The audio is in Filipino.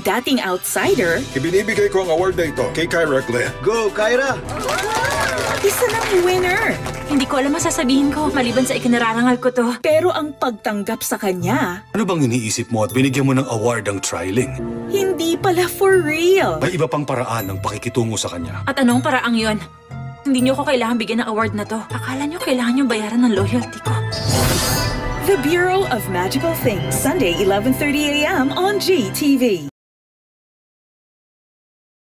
dating outsider, Ibinibigay ko ang award na ito kay Kyra Glenn. Go, Kyra! isa ng winner. Hindi ko alam masasabihin ko, maliban sa ikinararangal ko to. Pero ang pagtanggap sa kanya, Ano bang iniisip mo at binigyan mo ng award ang trialing? hindi pala for real. May iba pang paraan ng pakikitungo sa kanya. At anong paraang yon? Hindi niyo ko kailangan bigyan ng award na to. Akala niyo kailangan niyo bayaran ng loyalty ko. The Bureau of Magical Things, Sunday, 11.30 a.m. on GTV.